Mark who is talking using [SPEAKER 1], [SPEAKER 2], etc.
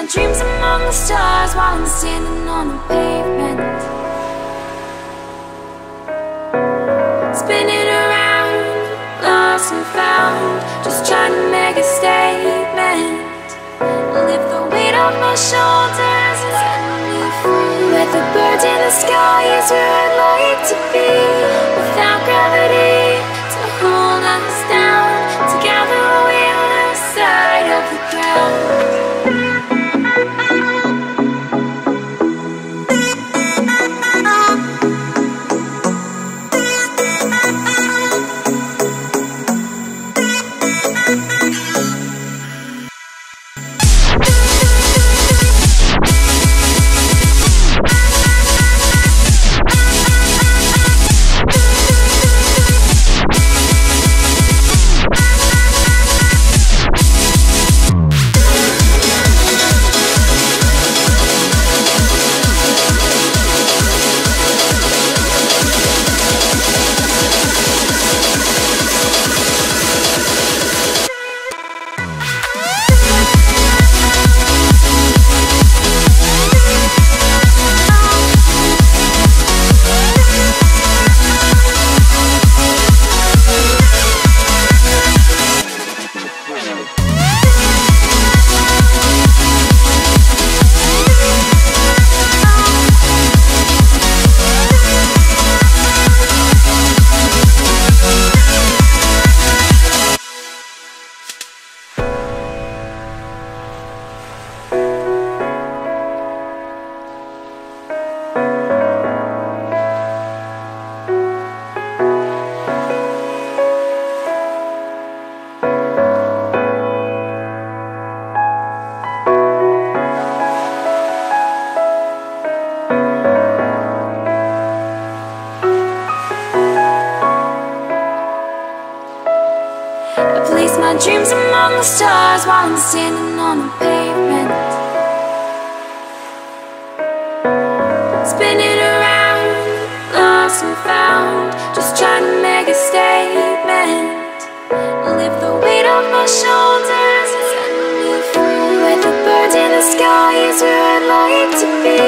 [SPEAKER 1] my dreams among the stars while I'm standing on the pavement. Spinning around, lost and found, just trying to make a statement. Lift the weight off my shoulders and set me free. With the birds in the sky is where I'd like to be. my dreams among the stars while I'm standing on the pavement. Spinning around, lost and found, just trying to make a statement. Lift the weight off my shoulders and me the birds in the sky is where I'd like to be.